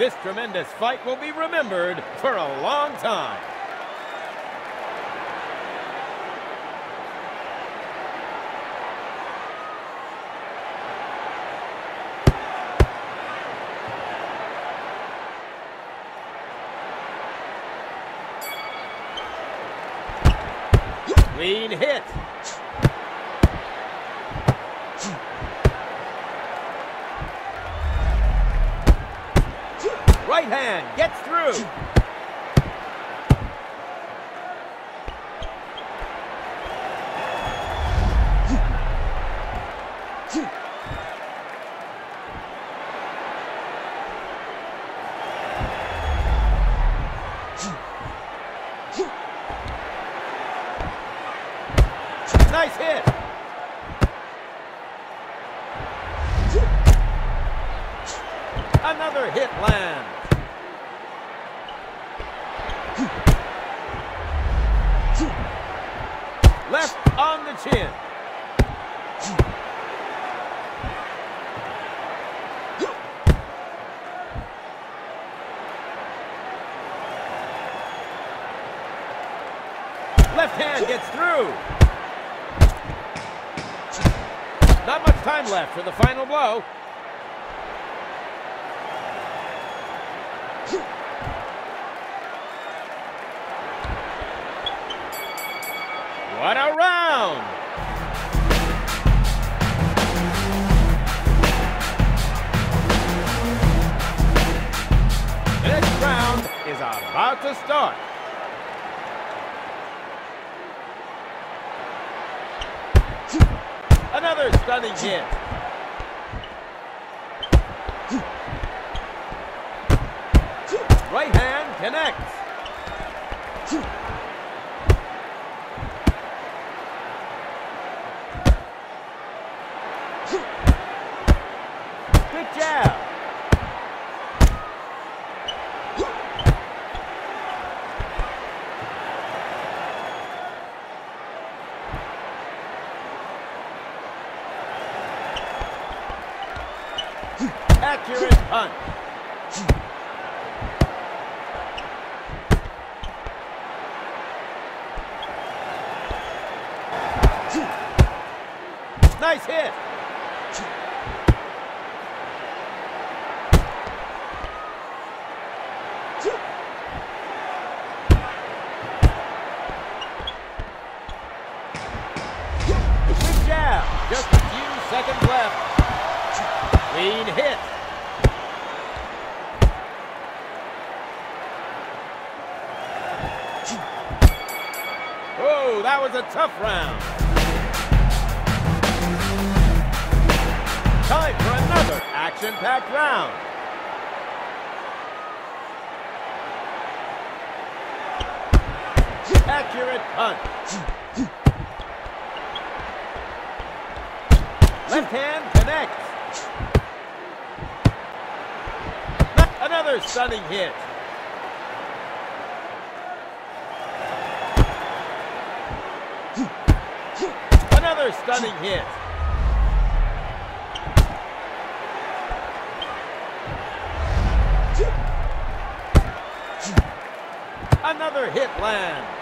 This tremendous fight will be remembered for a long time. Clean hit. Right hand gets through. Nice hit. Another hit lands. On the chin. Left hand gets through. Not much time left for the final blow. What a round! This round is about to start. Another stunning hit. Right hand connects. Good Just a few seconds left. Clean hit. Whoa, that was a tough round. Time for another action-packed round. Accurate punch. Hand connects. Another stunning hit. Another stunning hit. Another hit lands.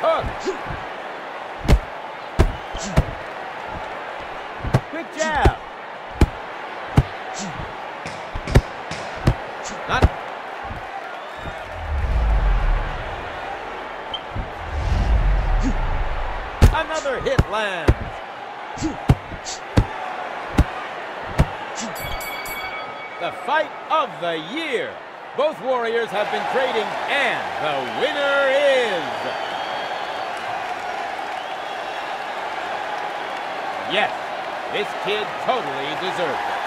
Hook. Quick jab. Not. Another hit lands. The fight of the year. Both warriors have been trading, and the winner is. Yes, this kid totally deserves it.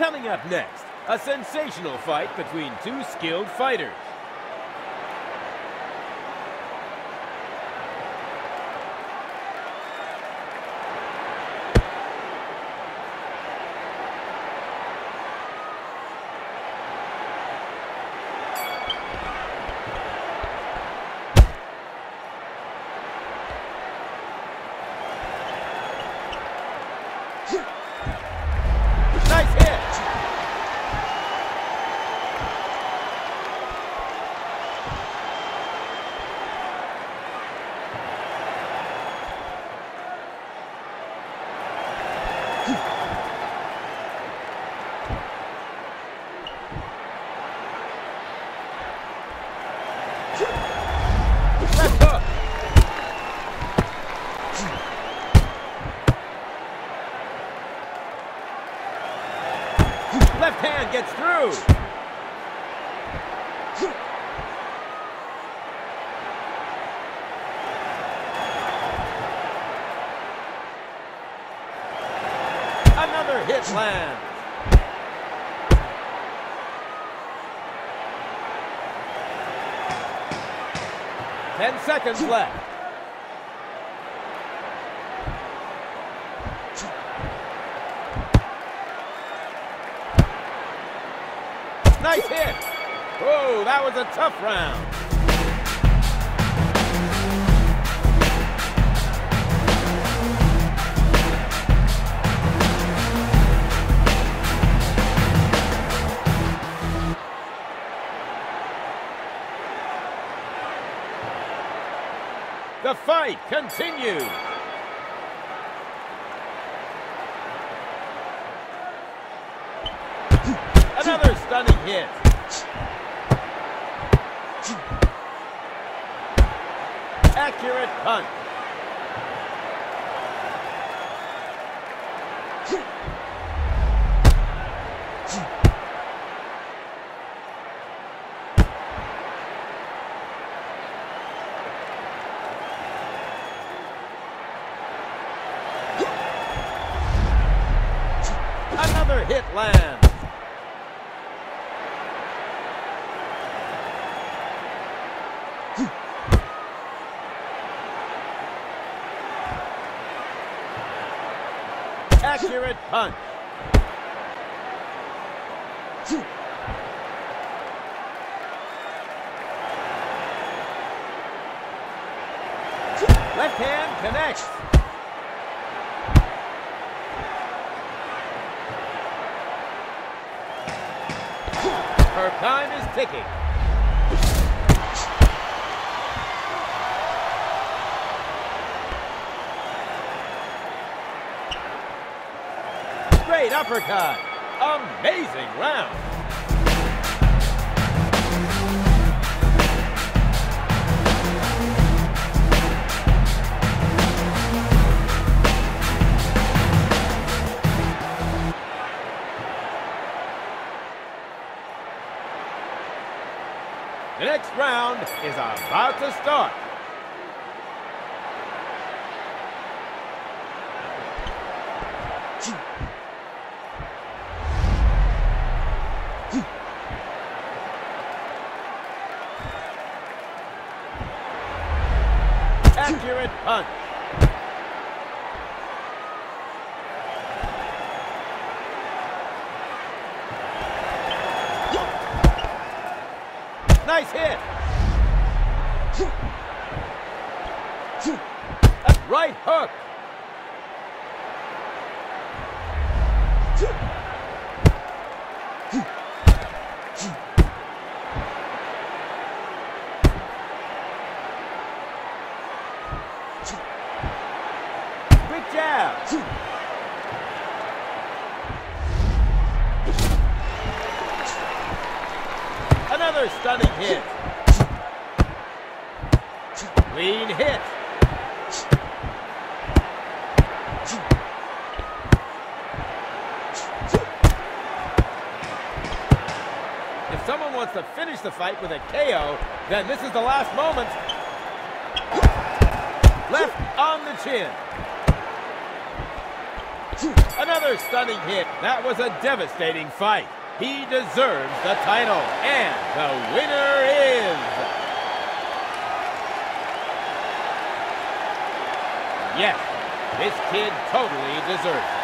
Coming up next, a sensational fight between two skilled fighters. Ten seconds left. Nice hit. Oh, that was a tough round. The fight continues. Another stunning hit. Accurate punch. Accurate punch. Left hand connects. Her time is ticking. Uppercut. Amazing round. Nice hit. Right hook. To finish the fight with a KO, then this is the last moment. Left on the chin. Another stunning hit. That was a devastating fight. He deserves the title. And the winner is... Yes, this kid totally deserves it.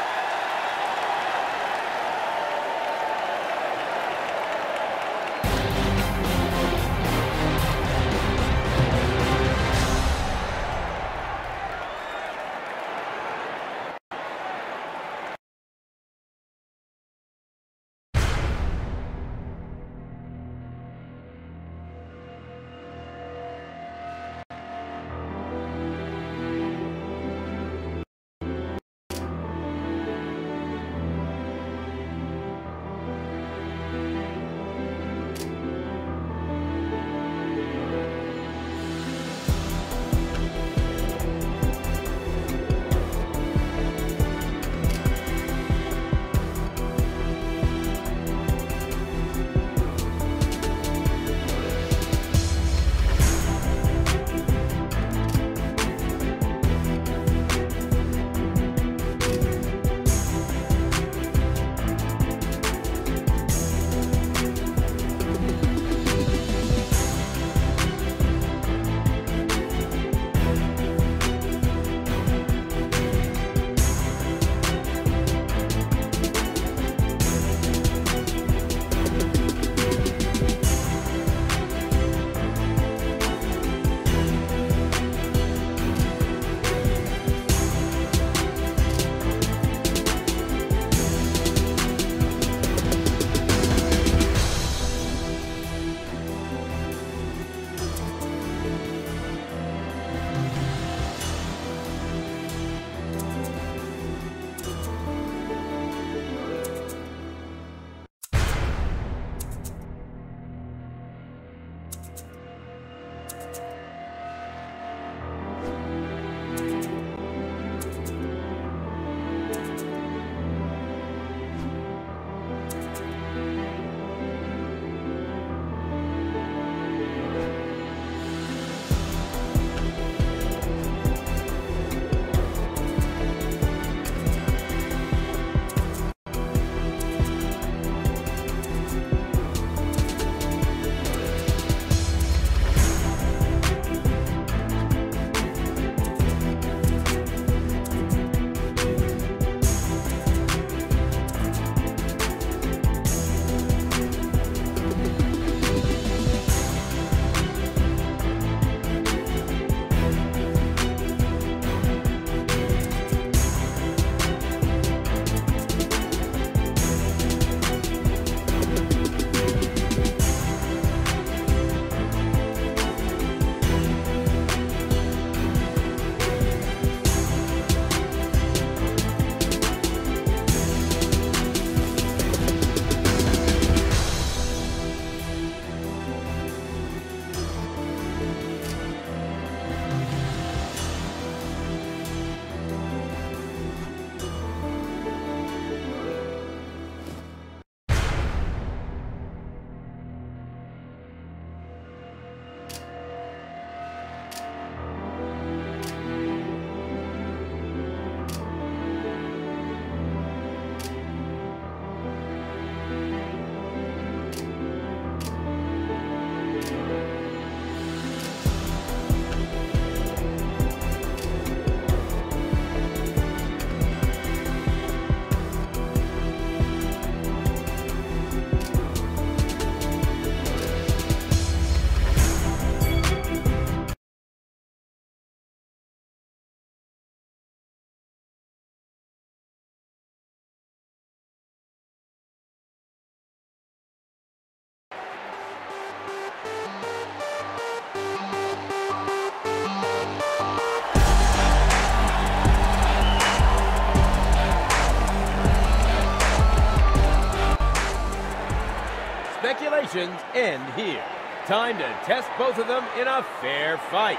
End here. Time to test both of them in a fair fight.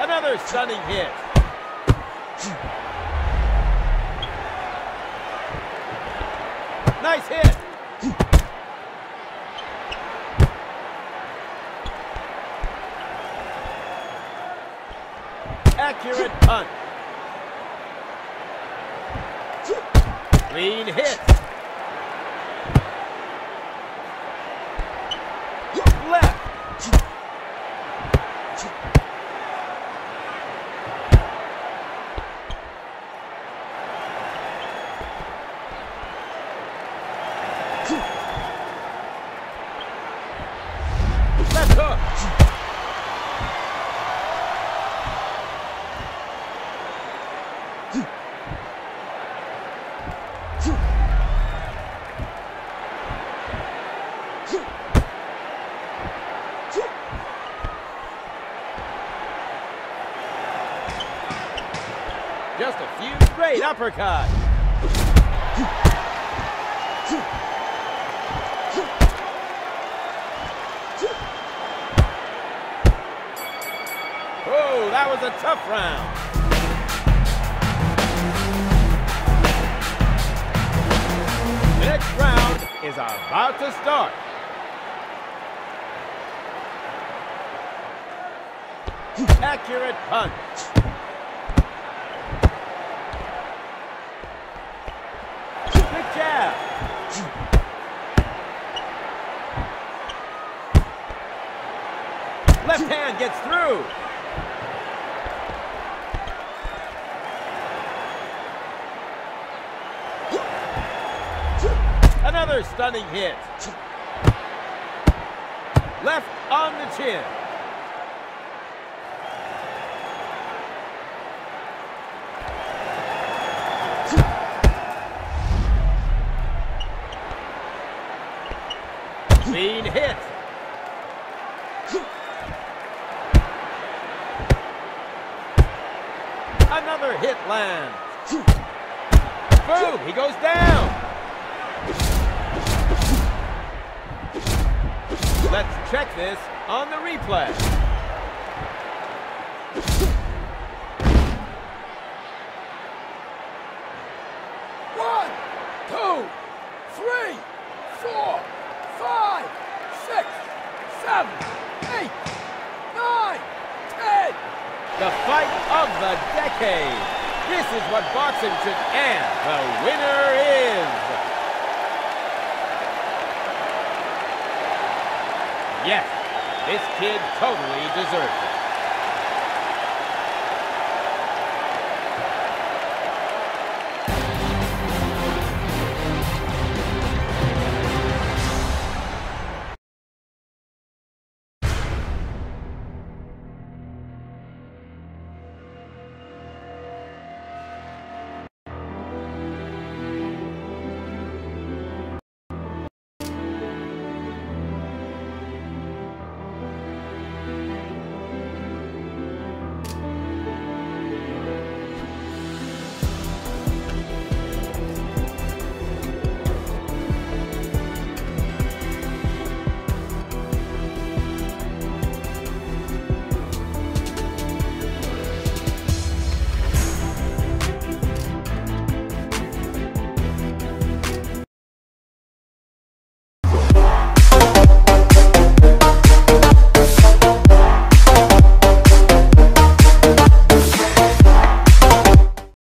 Another stunning hit. Nice hit. Accurate punch. Uppercuts. Oh, that was a tough round. Next round is about to start. Accurate punch. Jab. Left hand gets through. Another stunning hit. Left on the chin. Clean hit. Another hit lands. Boom, he goes down. Let's check this on the replay. The fight of the decade. This is what boxing should end. The winner is... Yes, this kid totally deserves it.